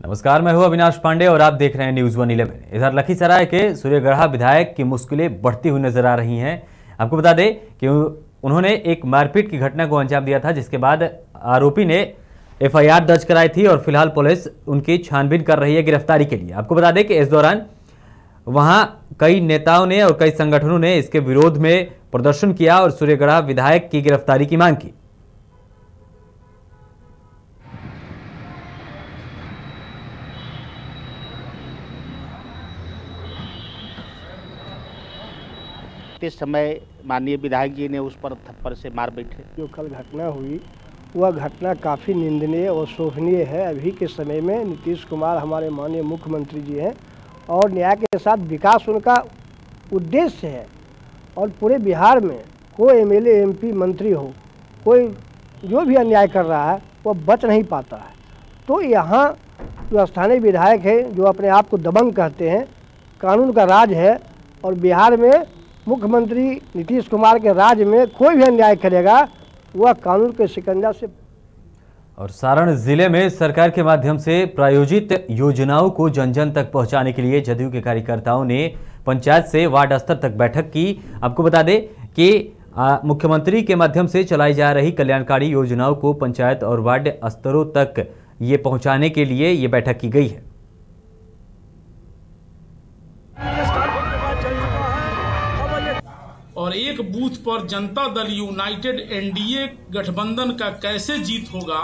नमस्कार, मैं हूँ अविनाश पांडे और आप देख रहे हैं न्यूज़ वन इलेवन इधर लखीसराय के सूर्यगढ़ा विधायक की मुश्किलें बढ़ती हुई नज़र आ रही हैं। आपको बता दें कि उन्होंने एक मारपीट की घटना को अंजाम दिया था, जिसके बाद आरोपी ने एफआईआर दर्ज कराई थी और फ़िलहाल पुलिस उनकी छानबीन कर रही है गिरफ्तारी के लिए। आपको बता दें कि इस दौरान वहाँ कई नेताओं ने और कई संगठनों ने इसके विरोध में प्रदर्शन किया और सूर्यगढ़ा विधायक की गिरफ्तारी की मांग की। इस समय माननीय विधायक जी ने उस पर थप्पड़ से मार बैठे। जो कल घटना हुई, वह घटना काफ़ी निंदनीय और शोभनीय है। अभी के समय में नीतीश कुमार हमारे माननीय मुख्यमंत्री जी हैं और न्याय के साथ विकास उनका उद्देश्य है। और पूरे बिहार में कोई एमएलए एमपी मंत्री हो, कोई जो भी अन्याय कर रहा है, वह बच नहीं पाता है। तो यहाँ जो स्थानीय विधायक है, जो अपने आप को दबंग कहते हैं, कानून का राज है और बिहार में मुख्यमंत्री नीतीश कुमार के राज में कोई भी अन्याय करेगा, वह कानून के शिकंजा से और सारण ज़िले में सरकार के माध्यम से प्रायोजित योजनाओं को जन जन तक पहुँचाने के लिए जदयू के कार्यकर्ताओं ने पंचायत से वार्ड स्तर तक बैठक की। आपको बता दें कि मुख्यमंत्री के माध्यम से चलाई जा रही कल्याणकारी योजनाओं को पंचायत और वार्ड स्तरों तक ये पहुँचाने के लिए ये बैठक की गई है। और एक बूथ पर जनता दल यूनाइटेड एनडीए गठबंधन का कैसे जीत होगा?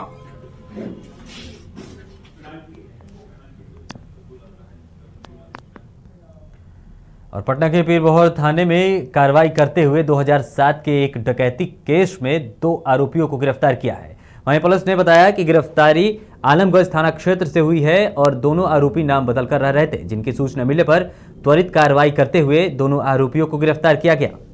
और पटना के पीरबहोर थाने में कार्रवाई करते हुए 2007 के एक डकैती केस में दो आरोपियों को गिरफ़्तार किया है। वहीं पुलिस ने बताया कि गिरफ्तारी आलमगंज थाना क्षेत्र से हुई है और दोनों आरोपी नाम बदलकर रह रहे थे जिनकी सूचना मिलने पर त्वरित कार्रवाई करते हुए दोनों आरोपियों को गिरफ़्तार किया गया।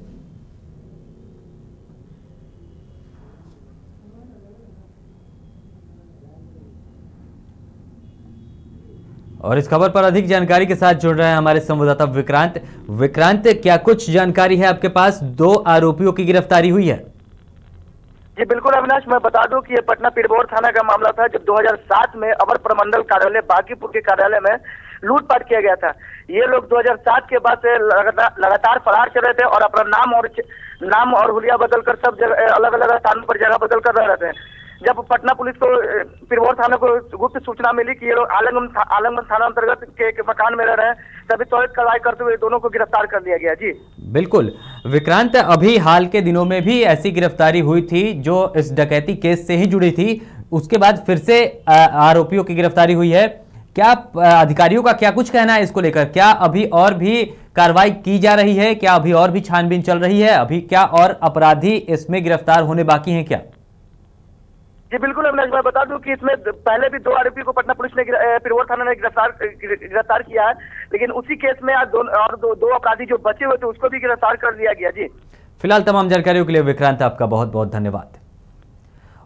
और इस खबर पर अधिक जानकारी के साथ जुड़ रहे हैं हमारे संवाददाता विक्रांत। विक्रांत, क्या कुछ जानकारी है आपके पास? दो आरोपियों की गिरफ्तारी हुई है। जी, बिल्कुल अविनाश, मैं बता दूँ कि ये पटना पिरबोर थाना का मामला था, जब 2007 में अवर प्रमंडल कार्यालय, बाकीपुर के कार्यालय में लूटपाट किया गया था। ये लोग 2007 के बाद से लगातार फरार चल रहे थे और अपना नाम और नाम और हुलिया बदलकर सब जगह अलग अलग स्थानों पर जगह बदलकर रह रहे थे। जब पटना पुलिस को पिरवौर थाना को गुप्त सूचना मिली कि ये लोग आलमगंज आलमगंज थाना अंतर्गत के एक मकान में रह रहे हैं, तभी त्वरित कार्रवाई करते हुए दोनों को गिरफ़्तार कर लिया गया। जी। बिल्कुल। विक्रांत, अभी हाल के दिनों में भी ऐसी गिरफ्तारी हुई थी जो इस डकैती केस से ही जुड़ी थी। उसके बाद फिर से आरोपियों की गिरफ्तारी हुई है। क्या अधिकारियों का क्या कुछ कहना है इसको लेकर? क्या अभी और भी कार्रवाई की जा रही है? क्या अभी और भी छानबीन चल रही है? अभी क्या और अपराधी इसमें गिरफ़्तार होने बाकी हैं क्या? जी बिल्कुल अविनाश मैं बता दूँ कि इसमें पहले भी दो आरोपी को पटना पुलिस ने पिरवोर थाना ने गिरफ़्तार गिरफ़्तार किया है लेकिन उसी केस में आज दो और दो, दो अपराधी जो बचे हुए थे उसको भी गिरफ़्तार कर लिया गया। जी। फ़िलहाल तमाम जानकारियों के लिए विक्रांत आपका बहुत बहुत धन्यवाद।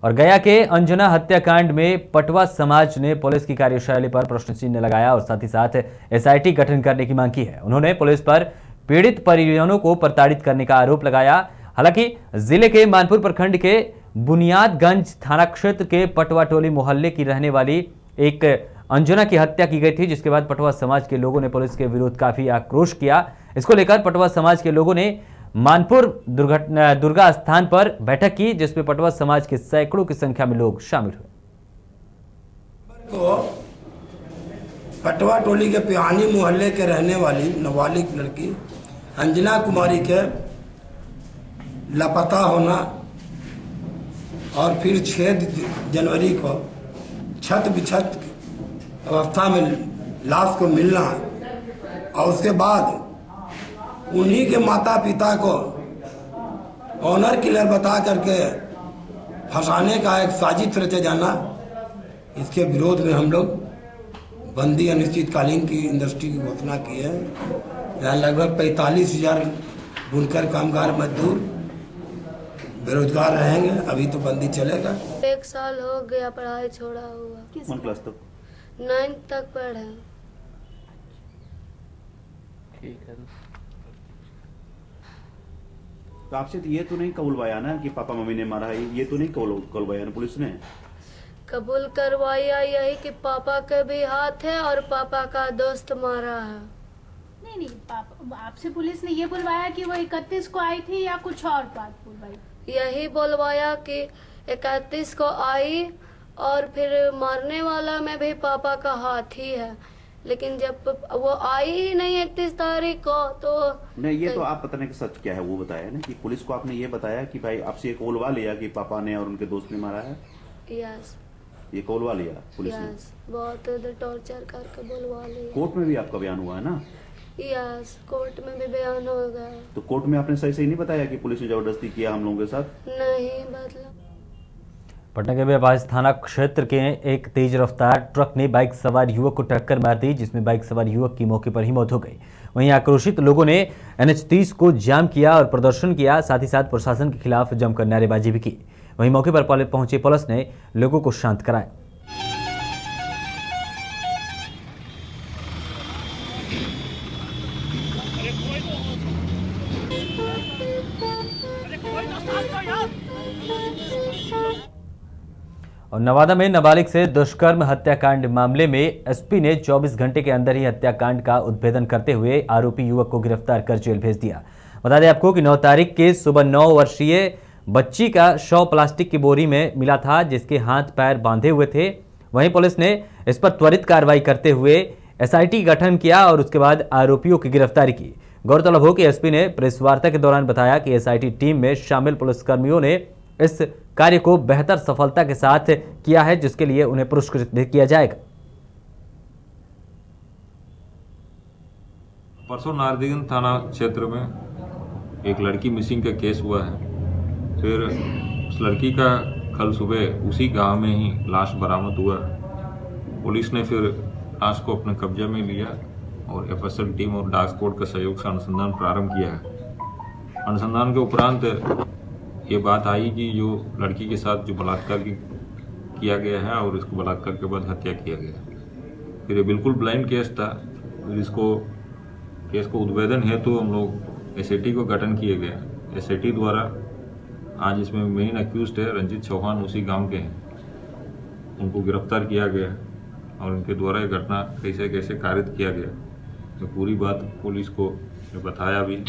और गया के अंजना हत्याकांड में पटवा समाज ने पुलिस की कार्यशैली पर प्रश्न चिन्ह लगाया और साथ ही साथ एसआईटी गठन करने की मांग की है। उन्होंने पुलिस पर पीड़ित परिजनों को प्रताड़ित करने का आरोप लगाया। हालाँकि ज़िले के मानपुर प्रखंड के बुनियादगंज थाना क्षेत्र के पटवा टोली मोहल्ले की रहने वाली एक अंजना की हत्या की गई थी, जिसके बाद पटवा समाज के लोगों ने पुलिस के विरुद्ध काफ़ी आक्रोश किया। इसको लेकर पटवा समाज के लोगों ने मानपुर दुर्घटना, दुर्गा स्थान पर बैठक की जिसमें पटवा समाज के सैकड़ों की संख्या में लोग शामिल हुए। तो पटवा टोली के पिहानी मोहल्ले के रहने वाली नाबालिग लड़की अंजना कुमारी के लापता होना और फिर छः जनवरी को छत बिछत अवस्था में लाश को मिलना और उसके बाद उन्हीं के माता पिता को ऑनर किलर बता करके फंसाने का एक साजिश रचे जाना, इसके विरोध में हम लोग बंदी अनिश्चितकालीन की इंडस्ट्री की घोषणा की है। यहाँ लगभग पैंतालीस हज़ार बुनकर कामगार मजदूर बेरोजगार रहेंगे अभी तो बंदी चलेगा। एक साल हो गया पढ़ाई छोड़ा हुआ। कौन क्लास तक? नाइन्थ तक पढ़े। ठीक है। तो आपसे तो ये तो नहीं कबूलवाया ना कि पापा मम्मी ने मारा है? ये तो नहीं कबूलवाया ना पुलिस ने? कबूल करवाया यही कि पापा का भी हाथ है और पापा का दोस्त मारा है। नहीं नहीं पापा आपसे पुलिस ने ये बुलवाया कि वो इकतीस को आई थी या कुछ और बात बुलवाई? यही बोलवाया कि इकतीस को आई और फिर मारने वाला में भी पापा का हाथ ही है। लेकिन जब वो आई ही नहीं इकतीस तारीख को तो नहीं ये तो आप पता नहीं कि सच क्या है वो बताया ना कि पुलिस को आपने ये बताया कि भाई आपसे एक ओलवा लिया कि पापा ने और उनके दोस्त ने मारा है? यस ये कोलवा लिया पुलिस ने? बहुत टॉर्चर करके बोलवा लिया। कोर्ट में भी आपका बयान हुआ है ना? यस कोर्ट में भी बयान हो गया। तो कोर्ट में आपने सही सही नहीं बताया कि पुलिस ने ज़बरदस्ती किया हम लोगों के साथ? नहीं बदला पटना के बेबाज थाना क्षेत्र के एक तेज रफ्तार ट्रक ने बाइक सवार युवक को टक्कर मार दी जिसमें बाइक सवार युवक की मौके पर ही मौत हो गई। वहीं आक्रोशित लोगों ने एनएच तीस को जाम किया और प्रदर्शन किया साथ ही साथ प्रशासन के खिलाफ जमकर नारेबाजी भी की। वहीं मौके पर पहुँचे पुलिस ने लोगों को शांत कराया। और नवादा में नाबालिग से दुष्कर्म हत्याकांड मामले में एसपी ने 24 घंटे के अंदर ही हत्याकांड का उद्भेदन करते हुए आरोपी युवक को गिरफ़्तार कर जेल भेज दिया। बता दें आपको कि 9 तारीख के सुबह 9 वर्षीय बच्ची का शव प्लास्टिक की बोरी में मिला था, जिसके हाथ पैर बांधे हुए थे। वहीं पुलिस ने इस पर त्वरित कार्रवाई करते हुए एसआईटी गठन किया और उसके बाद आरोपियों की गिरफ्तारी की। गौरतलब हो कि एसपी ने प्रेस वार्ता के दौरान बताया कि एसआईटी टीम में शामिल पुलिसकर्मियों ने इस कार्य को बेहतर सफलता के साथ किया है, जिसके लिए उन्हें पुरस्कृत भी किया जाएगा। परसों नारदीगंज थाना क्षेत्र में एक लड़की मिसिंग का केस हुआ है। फिर उस लड़की का कल सुबह उसी गाँव में ही लाश बरामद हुआ। पुलिस ने फिर लाश को अपने कब्जे में लिया और एफएसएल टीम और डाक स्क्वाड का सहयोग से अनुसंधान प्रारंभ किया है। अनुसंधान के उपरांत ये बात आई कि जो लड़की के साथ जो बलात्कार किया गया है और इसको बलात्कार के बाद हत्या किया गया फिर ये बिल्कुल ब्लाइंड केस था। फिर इसको, केस को उद्भेदन हेतु हम लोग एस को गठन किए गए एस द्वारा आज इसमें मेन अक्यूज है रंजीत चौहान, उसी गाँव के हैं। उनको गिरफ़्तार किया गया और उनके द्वारा ये घटना कैसे कैसे कारित किया गया तो पूरी बात पुलिस को बताया भी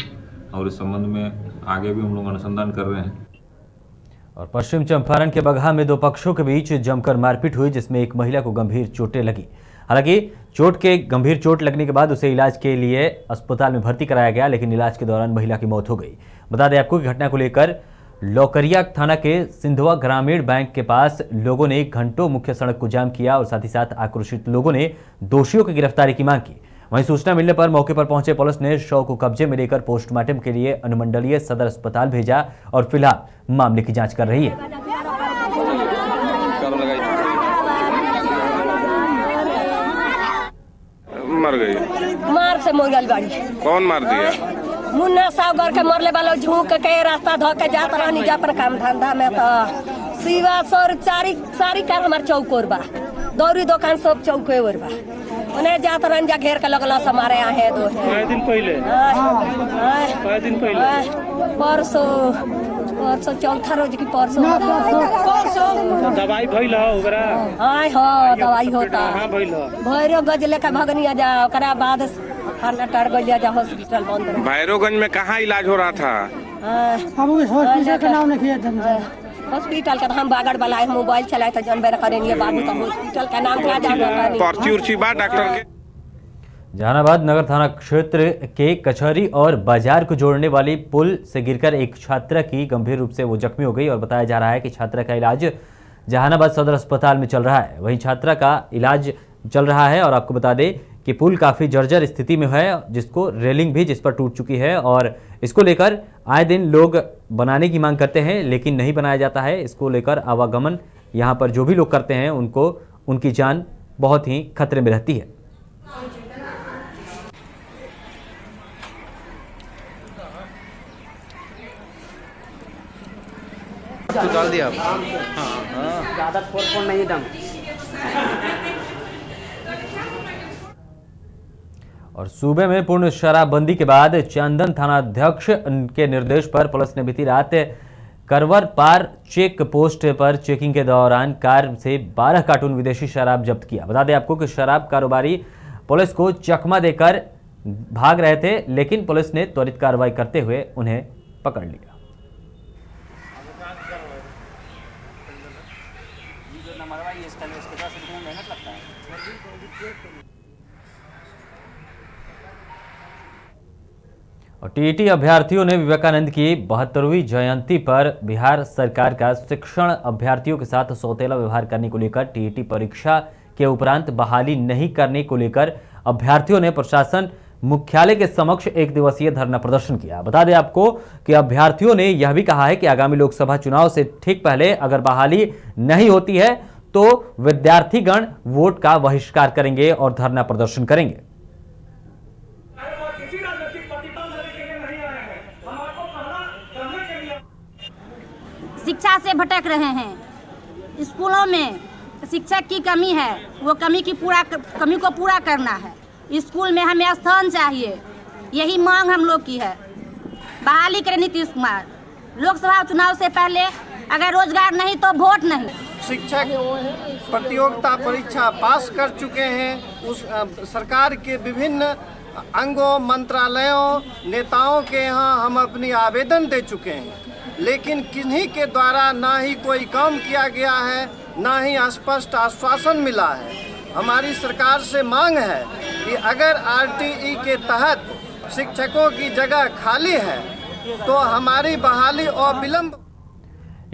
और इस संबंध में आगे भी हम लोग अनुसंधान कर रहे हैं। और पश्चिम चंपारण के बगहा में दो पक्षों के बीच जमकर मारपीट हुई, जिसमें एक महिला को गंभीर चोटें लगी। हालाँकि चोट के, गंभीर चोट लगने के बाद उसे इलाज के लिए अस्पताल में भर्ती कराया गया, लेकिन इलाज के दौरान महिला की मौत हो गई। बता दें आपको कि घटना को लेकर लौकरिया थाना के सिंधवा ग्रामीण बैंक के पास लोगों ने घंटों मुख्य सड़क को जाम किया और साथ ही साथ आक्रोशित लोगों ने दोषियों की गिरफ्तारी की मांग की। वहीं सूचना मिलने पर मौके पर पहुँचे पुलिस ने शव को कब्जे में लेकर पोस्टमार्टम के लिए अनुमंडलीय सदर अस्पताल भेजा और फ़िलहाल मामले की जाँच कर रही है। मर गई। मार से कौन मार दिया? मुन्ना साहब के मरले वाला झूक के रास्ता धो के जात रहनी जा अपन काम धंधा में तो। सिवा सर सारी सारी कार हमार चौकोर बा। दौरी दुकान सब चौके ओर बा। उन्हें जात रहन जा घेर के लगला से मारे आहे दो है दिन पहले? कई दिन पहले? परसों परसों चौथा रोज की परसों। परसों। दवाई भइल हो ओकरा? हाय हो दवाई होता। कहाँ भइल हो। भैरो गज लेकर भगनिया जा ओकरा बाद हाल टर गलिया जा हॉस्पिटल बंद भैरवगंज में कहाँ इलाज हो रहा था? हॉस्पिटल के नाम नहीं हॉस्पिटल का हम बागड़ वाला है मोबाइल चलाए तो जानबे करेंगे बाबू तो हॉस्पिटल का नाम क्या जाना पर्ची उर्ची बा डॉक्टर के। जहानाबाद नगर थाना क्षेत्र के कचहरी और बाज़ार को जोड़ने वाली पुल से गिरकर एक छात्रा की गंभीर रूप से वो जख्मी हो गई और बताया जा रहा है कि छात्रा का इलाज जहानाबाद सदर अस्पताल में चल रहा है। वहीं छात्रा का इलाज चल रहा है और आपको बता दें कि पुल काफ़ी जर्जर स्थिति में है जिसको रेलिंग भी जिस पर टूट चुकी है और इसको लेकर आए दिन लोग बनाने की मांग करते हैं लेकिन नहीं बनाया जाता है। इसको लेकर आवागमन यहाँ पर जो भी लोग करते हैं उनको उनकी जान बहुत ही खतरे में रहती है। डाल दिया हाँ ज़्यादा फोर फोर नहीं दम और सूबे में पूर्ण शराबबंदी के बाद चंदन थानाध्यक्ष के निर्देश पर पुलिस ने बीती रात करवर पार चेक पोस्ट पर चेकिंग के दौरान कार से 12 कार्टून विदेशी शराब जब्त किया। बता दें आपको कि शराब कारोबारी पुलिस को चकमा देकर भाग रहे थे, लेकिन पुलिस ने त्वरित कार्रवाई करते हुए उन्हें पकड़ लिया। और टीईटी अभ्यर्थियों ने विवेकानंद की बहत्तरवीं जयंती पर बिहार सरकार का शिक्षण अभ्यर्थियों के साथ सौतेला व्यवहार करने को लेकर टीईटी परीक्षा के उपरांत बहाली नहीं करने को लेकर अभ्यर्थियों ने प्रशासन मुख्यालय के समक्ष एक दिवसीय धरना प्रदर्शन किया। बता दें आपको कि अभ्यर्थियों ने यह भी कहा है कि आगामी लोकसभा चुनाव से ठीक पहले अगर बहाली नहीं होती है तो विद्यार्थीगण वोट का बहिष्कार करेंगे और धरना प्रदर्शन करेंगे। शिक्षा से भटक रहे हैं। स्कूलों में शिक्षक की कमी है, वो कमी की पूरा कमी को पूरा करना है। स्कूल में हमें स्थान चाहिए, यही मांग हम लोग की है। बहाली करें नीतीश कुमार। लोकसभा चुनाव से पहले अगर रोज़गार नहीं तो वोट नहीं। शिक्षक प्रतियोगिता परीक्षा पास कर चुके हैं। उस सरकार के विभिन्न अंगों, मंत्रालयों, नेताओं के यहाँ हम अपनी आवेदन दे चुके हैं। लेकिन किन्हीं के द्वारा ना ही कोई काम किया गया है, ना ही स्पष्ट आश्वासन मिला है। हमारी सरकार से मांग है कि अगर आरटीई के तहत शिक्षकों की जगह खाली है तो हमारी बहाली और विलंब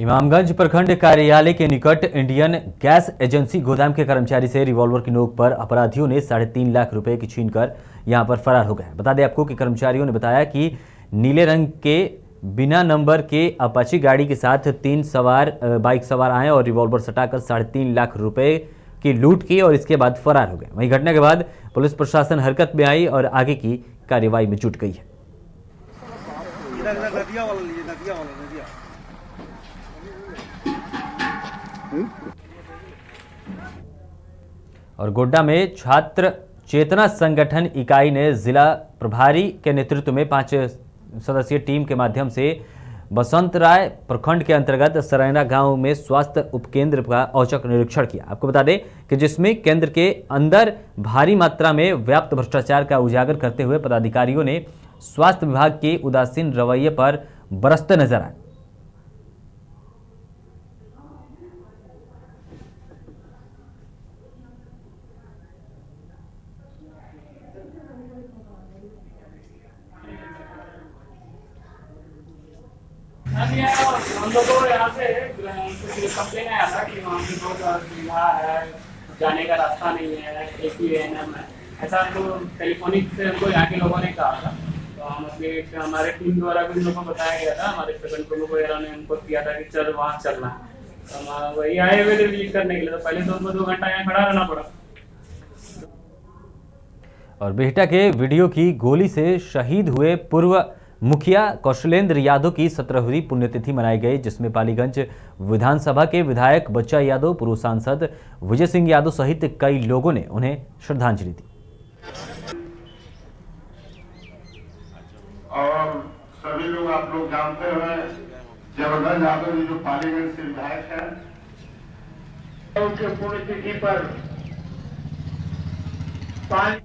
इमामगंज प्रखंड कार्यालय के निकट इंडियन गैस एजेंसी गोदाम के कर्मचारी से रिवॉल्वर की नोक पर अपराधियों ने साढ़े तीन लाख रुपए की छीनकर यहाँ पर फरार हो गए बता दें आपको कि कर्मचारियों ने बताया कि नीले रंग के बिना नंबर के अपाची गाड़ी के साथ तीन सवार बाइक सवार आए और रिवॉल्वर सटाकर साढ़े तीन लाख रुपए की लूट की और इसके बाद फरार हो गए। वहीं घटना के बाद पुलिस प्रशासन हरकत में आई और आगे की कार्रवाई में जुट गई है। और गोड्डा में छात्र चेतना संगठन इकाई ने जिला प्रभारी के नेतृत्व में पाँच सदस्यीय टीम के माध्यम से बसंत राय प्रखंड के अंतर्गत सरैना गाँव में स्वास्थ्य उपकेंद्र का औचक निरीक्षण किया। आपको बता दें कि जिसमें केंद्र के अंदर भारी मात्रा में व्याप्त भ्रष्टाचार का उजागर करते हुए पदाधिकारियों ने स्वास्थ्य विभाग के उदासीन रवैये पर बरसते नज़र आए। जाने का रास्ता नहीं है है ऐसा टेलीफोनिक से हमको यहाँ के लोगों ने कहा था तो हम अपने हमारे टीम द्वारा भी लोगों को बताया गया था हमारे सेकंड ने हमको किया था कि चल वहाँ चलना है तो वही आए हुए थे विज़िट करने के लिए तो पहले तो हमको दो घंटा यहाँ खड़ा रहना पड़ा और बिहटा के वीडियो की गोली से शहीद हुए पूर्व मुखिया कौशलेंद्र यादव की सत्रहवीं पुण्यतिथि मनाई गई, जिसमें पालीगंज विधानसभा के विधायक बच्चा यादव, पूर्व सांसद विजय सिंह यादव सहित कई लोगों ने उन्हें श्रद्धांजलि दी। और सभी लोग आप लोग जानते हैं यादव जी जो पालीगंज से विधायक है, उनके पुण्यतिथि पर पाँच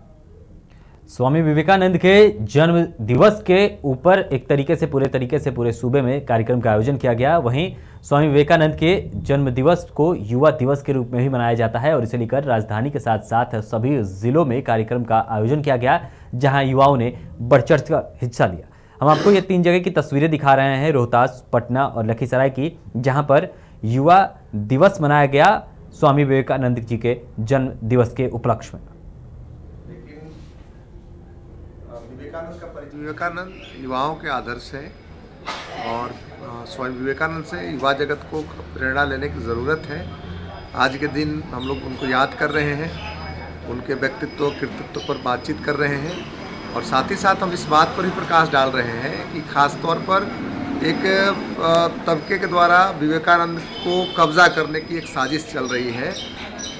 स्वामी विवेकानंद के जन्म दिवस के ऊपर एक तरीके से पूरे तरीके से पूरे सूबे में कार्यक्रम का आयोजन किया गया। वहीं स्वामी विवेकानंद के जन्म दिवस को युवा दिवस के रूप में भी मनाया जाता है और इसे लेकर राजधानी के साथ साथ सभी जिलों में कार्यक्रम का आयोजन किया गया, जहाँ युवाओं ने बढ़ चढ़ कर हिस्सा लिया। हम आपको ये तीन जगह की तस्वीरें दिखा रहे हैं, रोहतास, पटना और लखीसराय की, जहाँ पर युवा दिवस मनाया गया स्वामी विवेकानंद जी के जन्म दिवस के उपलक्ष्य में। विवेकानंद युवाओं के आदर्श है और स्वामी विवेकानंद से युवा जगत को प्रेरणा लेने की ज़रूरत है। आज के दिन हम लोग उनको याद कर रहे हैं, उनके व्यक्तित्व, कृतित्व पर बातचीत कर रहे हैं और साथ ही साथ हम इस बात पर भी प्रकाश डाल रहे हैं कि खास तौर पर एक तबके के द्वारा विवेकानंद को कब्जा करने की एक साजिश चल रही है।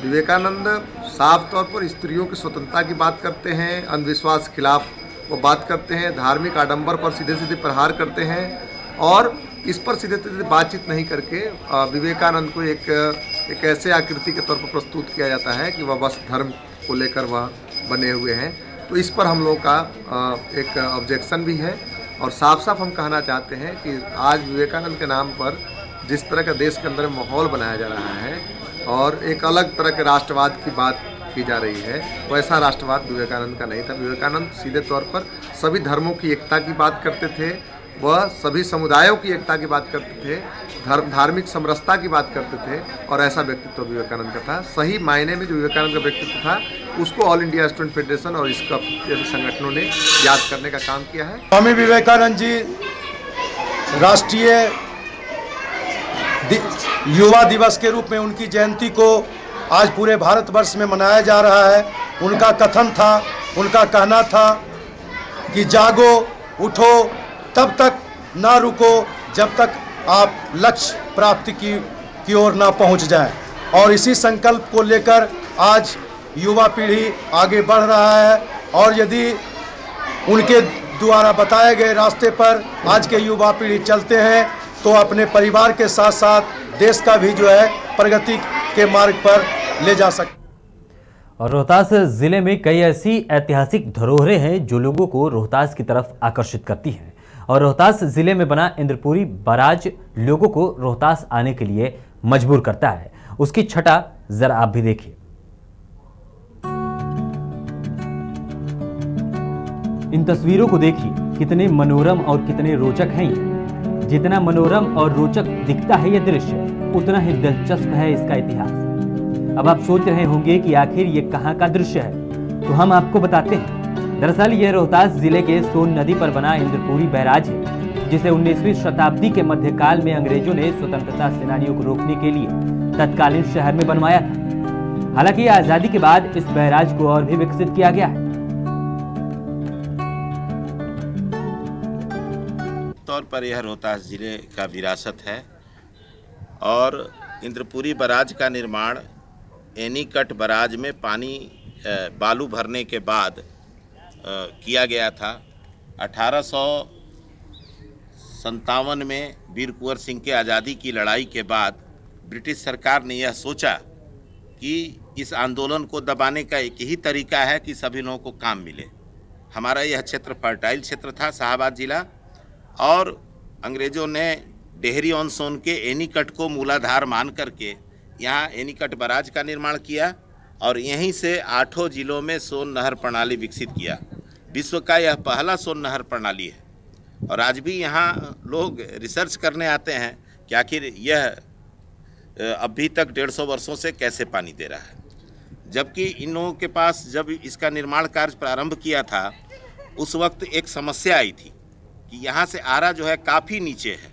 विवेकानंद साफ़ तौर पर स्त्रियों की स्वतंत्रता की बात करते हैं, अंधविश्वास खिलाफ वो बात करते हैं, धार्मिक आडंबर पर सीधे सीधे प्रहार करते हैं और इस पर सीधे सीधे बातचीत नहीं करके विवेकानंद को एक एक ऐसे आकृति के तौर पर प्रस्तुत किया जाता है कि वह बस धर्म को लेकर वह बने हुए हैं। तो इस पर हम लोगों का एक ऑब्जेक्शन भी है और साफ़ साफ़ हम कहना चाहते हैं कि आज विवेकानंद के नाम पर जिस तरह का देश के अंदर माहौल बनाया जा रहा है और एक अलग तरह के राष्ट्रवाद की बात की जा रही है। वैसा राष्ट्रवाद विवेकानंद का नहीं था। विवेकानंद सीधे तौर पर सभी धर्मों की एकता की बात करते थे। वह सभी समुदायों की एकता की बात करते थे। धर्म, धार्मिक समरसता की बात करते थे। और ऐसा व्यक्तित्व विवेकानंद का था। सही मायने में जो विवेकानंद का व्यक्तित्व था, उसको ऑल इंडिया स्टूडेंट फेडरेशन और इसका जैसे संगठनों ने याद करने का काम किया है। स्वामी विवेकानंद जी, राष्ट्रीय युवा दिवस के रूप में उनकी जयंती को आज पूरे भारतवर्ष में मनाया जा रहा है। उनका कथन था, उनका कहना था कि जागो, उठो, तब तक ना रुको, जब तक आप लक्ष्य प्राप्ति की की ओर ना पहुँच जाए। और इसी संकल्प को लेकर आज युवा पीढ़ी आगे बढ़ रहा है। और यदि उनके द्वारा बताए गए रास्ते पर आज के युवा पीढ़ी चलते हैं तो अपने परिवार के साथ साथ देश का भी जो है प्रगति के मार्ग पर ले जा सकते और रोहतास ज़िले में कई ऐसी ऐतिहासिक धरोहरें हैं जो लोगों को रोहतास की तरफ़ आकर्षित करती हैं। और रोहतास ज़िले में बना इंद्रपुरी बराज लोगों को रोहतास आने के लिए मजबूर करता है। उसकी छटा जरा आप भी देखिए। इन तस्वीरों को देखिए, कितने मनोरम और कितने रोचक हैं ये। जितना मनोरम और रोचक दिखता है ये दृश्य, उतना ही दिलचस्प है इसका इतिहास। अब आप सोच रहे होंगे कि आखिर ये कहाँ का दृश्य है? तो हम आपको बताते हैं। दरअसल ये रोहतास ज़िले के सोन नदी पर बना इंद्रपुरी बैराज है, जिसे 19वीं शताब्दी के मध्यकाल में अंग्रेज़ों ने स्वतंत्रता सेनानियों को रोकने के लिए तत्कालीन शहर में बनवाया था। हालाँकि आज़ादी के बाद इस बैराज को और भी विकसित किया गया है। तौर पर यह रोहतास ज़िले का विरासत है और इंद्रपुरी बराज का निर्माण एनीकट बराज में पानी बालू भरने के बाद किया गया था। अठारह संतावन में वीर कुंवर सिंह के आज़ादी की लड़ाई के बाद ब्रिटिश सरकार ने यह सोचा कि इस आंदोलन को दबाने का एक ही तरीका है कि सभी लोगों को काम मिले। हमारा यह क्षेत्र फर्टाइल क्षेत्र था, शाहबाद जिला, और अंग्रेज़ों ने डेहरी ऑन सोन के एनीकट को मूलाधार मान करके यहाँ एनीकट बराज का निर्माण किया और यहीं से आठों जिलों में सोन नहर प्रणाली विकसित किया। विश्व का यह पहला सोन नहर प्रणाली है। और आज भी यहाँ लोग रिसर्च करने आते हैं कि आखिर यह अभी तक डेढ़ सौ वर्षों से कैसे पानी दे रहा है। जबकि इन लोगों के पास जब इसका निर्माण कार्य प्रारंभ किया था, उस वक्त एक समस्या आई थी कि यहाँ से आरा जो है काफ़ी नीचे है।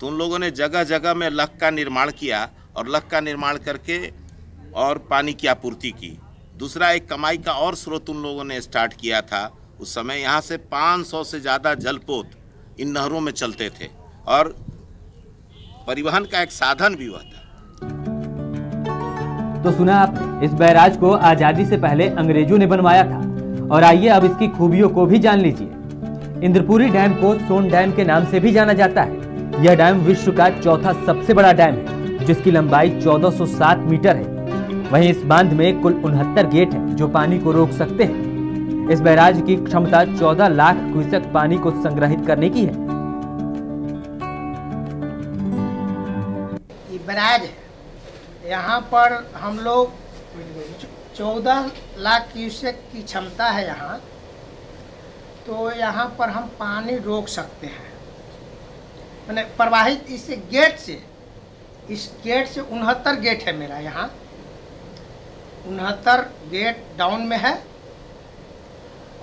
तो उन लोगों ने जगह जगह में लख का निर्माण किया और लख का निर्माण करके और पानी की आपूर्ति की। दूसरा एक कमाई का और स्रोत उन लोगों ने स्टार्ट किया था। उस समय यहाँ से 500 से ज़्यादा जलपोत इन नहरों में चलते थे और परिवहन का एक साधन भी हुआ था। तो सुना आप, इस बैराज को आज़ादी से पहले अंग्रेज़ों ने बनवाया था और आइए अब इसकी खूबियों को भी जान लीजिए। इंद्रपुरी डैम को सोन डैम के नाम से भी जाना जाता है। यह डैम विश्व का चौथा सबसे बड़ा डैम है। जिसकी लंबाई 1407 मीटर है। वहीं इस बाँध में कुल उनहत्तर गेट हैं जो पानी को रोक सकते हैं। इस बैराज की क्षमता 14 लाख क्यूसेक पानी को संग्रहित करने की है। बैराज यहाँ पर हम लोग चौदह लाख क्यूसेक की क्षमता है यहाँ। तो यहाँ पर हम पानी रोक सकते हैं। मैंने प्रवाहित इस गेट से इस गेट से उनहत्तर गेट है मेरा यहाँ। उनहत्तर गेट डाउन में है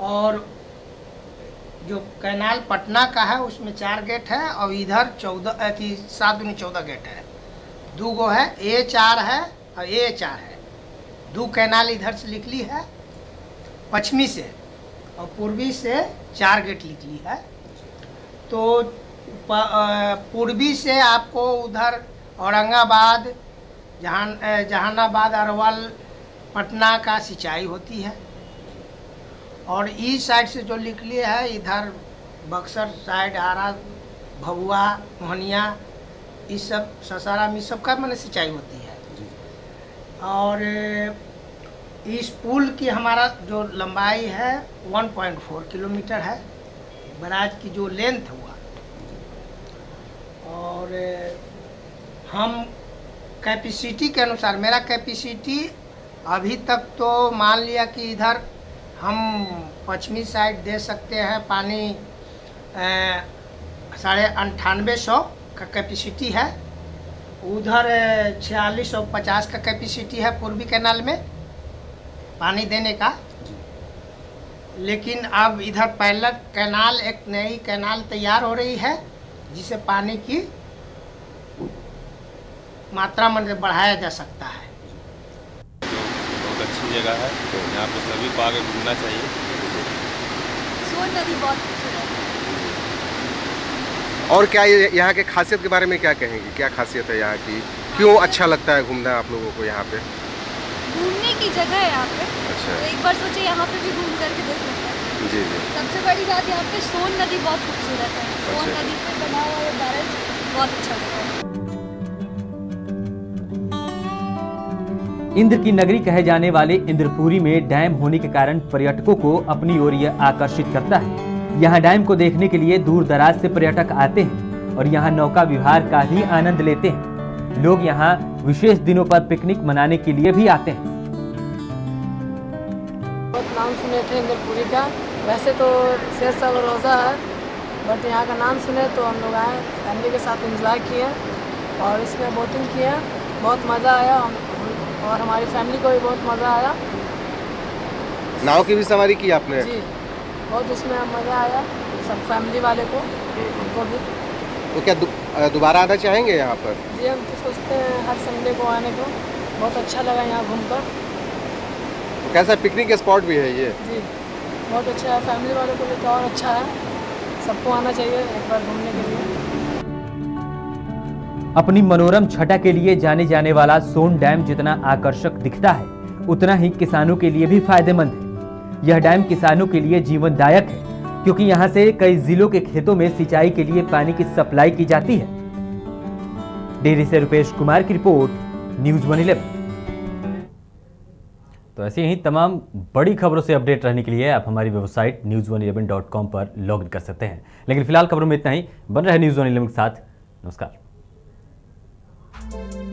और जो कैनाल पटना का है, उसमें चार गेट है और इधर चौदह अथी सात दूनी चौदह गेट है। दो गो है, ए चार है और ए चार है। दो कैनाल इधर से निकली है, पश्चिमी से, और पूर्वी से चार गेट निकली है। तो पूर्वी से आपको उधर औरंगाबाद जहान जहानाबाद अरवल पटना का सिंचाई होती है। और ईस्ट साइड से जो निकली है इधर बक्सर साइड आरा भभुआ मोहनिया इस सब ससाराम इस सब का मैंने सिंचाई होती है। और इस पुल की हमारा जो लंबाई है 1.4 किलोमीटर है। बराज की जो लेंथ हुआ। और हम कैपेसिटी के अनुसार मेरा कैपेसिटी अभी तक तो मान लिया कि इधर हम पश्चिमी साइड दे सकते हैं पानी साढ़े अंठानवे सौ का कैपेसिटी है। उधर छियालीस सौ पचास का कैपेसिटी है पूर्वी कैनाल में पानी देने का। लेकिन अब इधर पैलर कैनाल एक नई कैनाल तैयार हो रही है जिसे पानी की मात्रा में बढ़ाया जा सकता है। बहुत अच्छी जगह है तो यहाँ पे सभी को आगे घूमना चाहिए। सोन नदी बहुत और क्या ये यहाँ के खासियत के बारे में क्या कहेंगी? क्या खासियत है यहाँ की? क्यों अच्छा लगता है घूमना आप लोगों को यहाँ पे? घूमने की जगह है यहाँ पे। अच्छा। तो एक बार सोचे यहाँ पे भी घूम करके देख लेते हैं। जी जी। सबसे बड़ी बात यहाँ पे सोन नदी बहुत खूबसूरत है। सोन अच्छा। नदी पे बना हुआ ये बैरज बहुत अच्छा लगा इंद्र की नगरी कहे जाने वाले इंद्रपुरी में डैम होने के कारण पर्यटकों को अपनी ओर यह आकर्षित करता है। यहाँ डैम को देखने के लिए दूर दराज से पर्यटक आते हैं और यहाँ नौका विहार का भी आनंद लेते हैं। लोग यहाँ विशेष दिनों पर पिकनिक मनाने के लिए भी आते हैं। बहुत नाम सुने थे इंद्रपुरी का। वैसे तो शेर साल रोज़ा है बट यहाँ का नाम सुने तो हम लोग आए फैमिली के साथ एंजॉय किए और इसमें बोटिंग किए। बहुत मज़ा आया। और हमारी फैमिली को भी बहुत मज़ा आया। नाव की भी सवारी की आपने? जी बहुत उसमें मज़ा आया सब फैमिली वाले को उनको भी। तो क्या दु- दोबारा आना चाहेंगे यहाँ पर? जी हम तो सोचते हैं हर संडे को आने को। बहुत अच्छा लगा यहाँ घूमकर। तो कैसा पिकनिक स्पॉट भी है ये? जी बहुत अच्छा है। फैमिली वालों को भी तो और अच्छा है। सबको आना चाहिए एक बार घूमने के लिए। अपनी मनोरम छटा के लिए जाने जाने वाला सोन डैम जितना आकर्षक दिखता है, उतना ही किसानों के लिए भी फ़ायदेमंद है। यह डैम किसानों के लिए जीवनदायक है, क्योंकि यहाँ से कई जिलों के खेतों में सिंचाई के लिए पानी की सप्लाई की जाती है। डेरी से रुपेश कुमार की रिपोर्ट, न्यूज़ वन इलेवन। तो ऐसे ही तमाम बड़ी खबरों से अपडेट रहने के लिए आप हमारी website news one eleven dot com पर लॉग इन कर सकते हैं। लेकिन फ़िलहाल खबरों में इतना ही। बन रहे न्यूज़ वन इलेवन के साथ। नमस्कार। Bye.